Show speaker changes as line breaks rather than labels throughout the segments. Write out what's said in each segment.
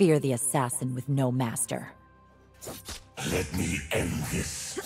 Fear the assassin with no master.
Let me end this.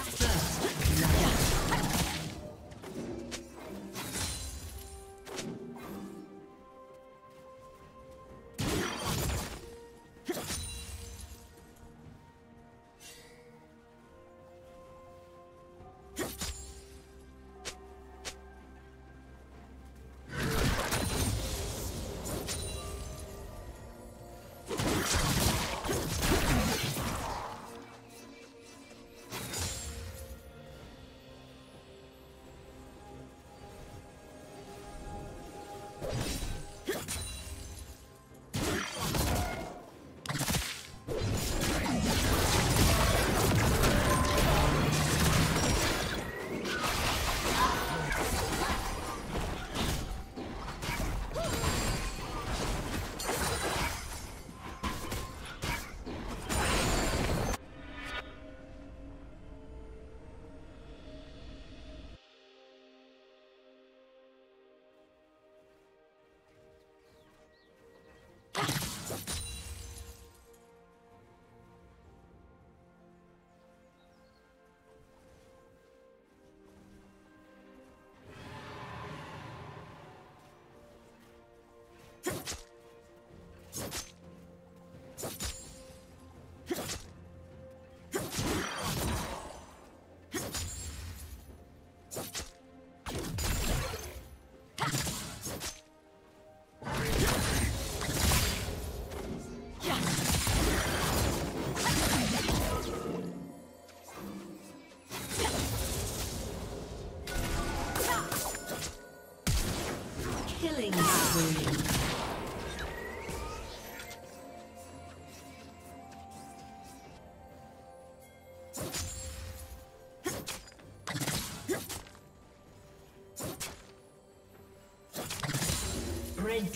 Killing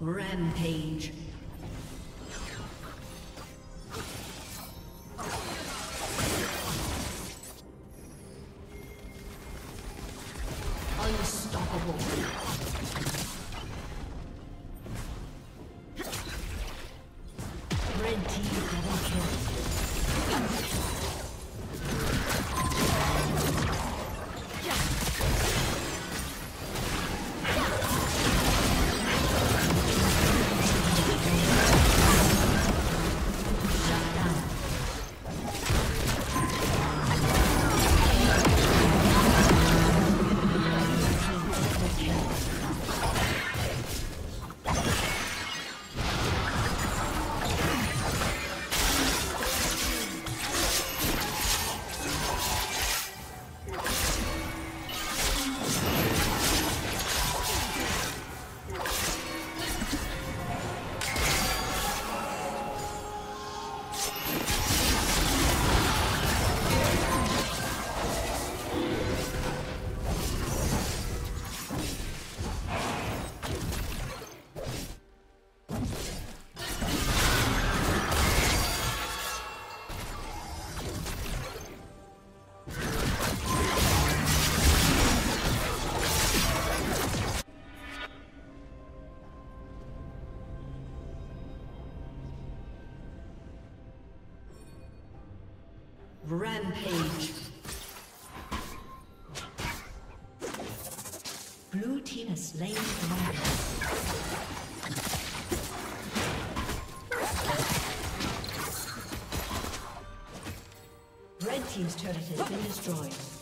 Rampage. Blue team has slain the. Red Team's turret has been destroyed.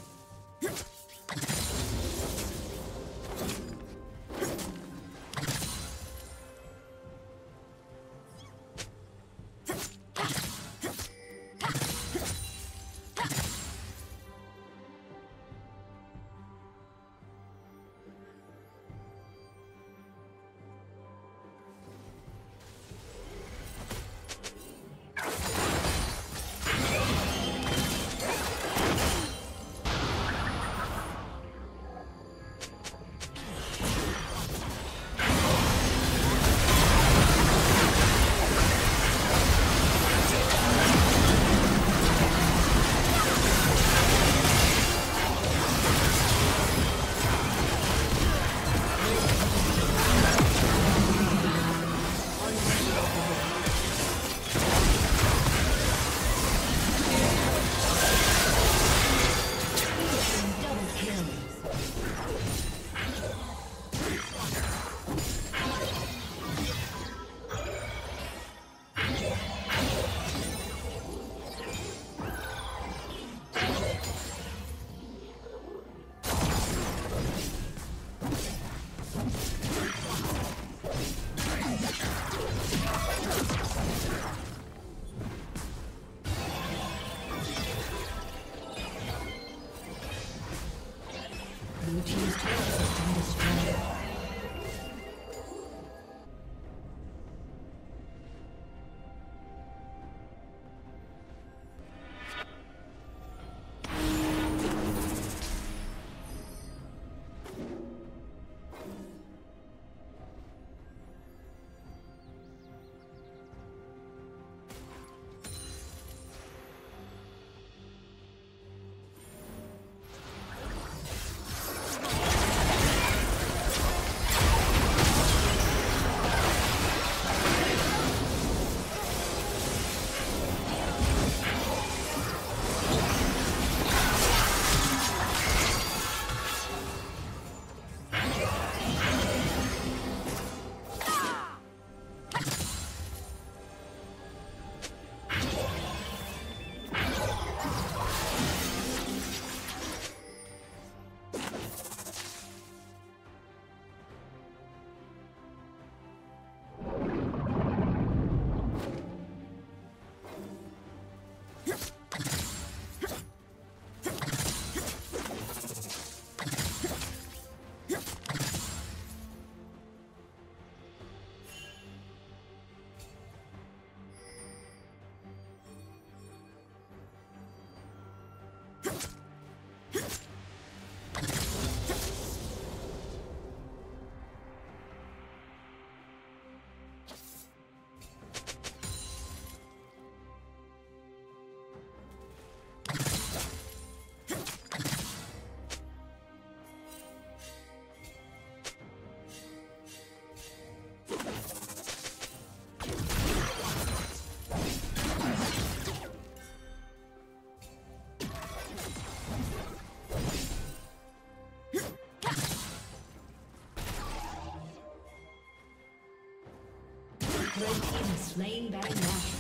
Slain Baron Nashor.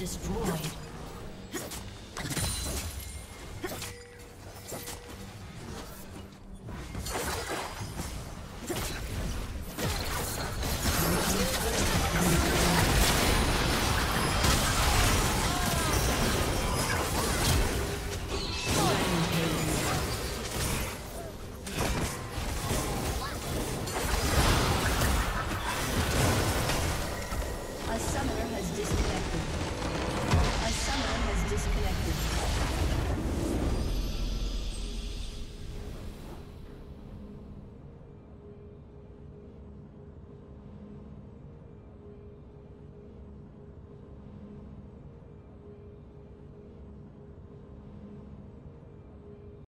destroyed.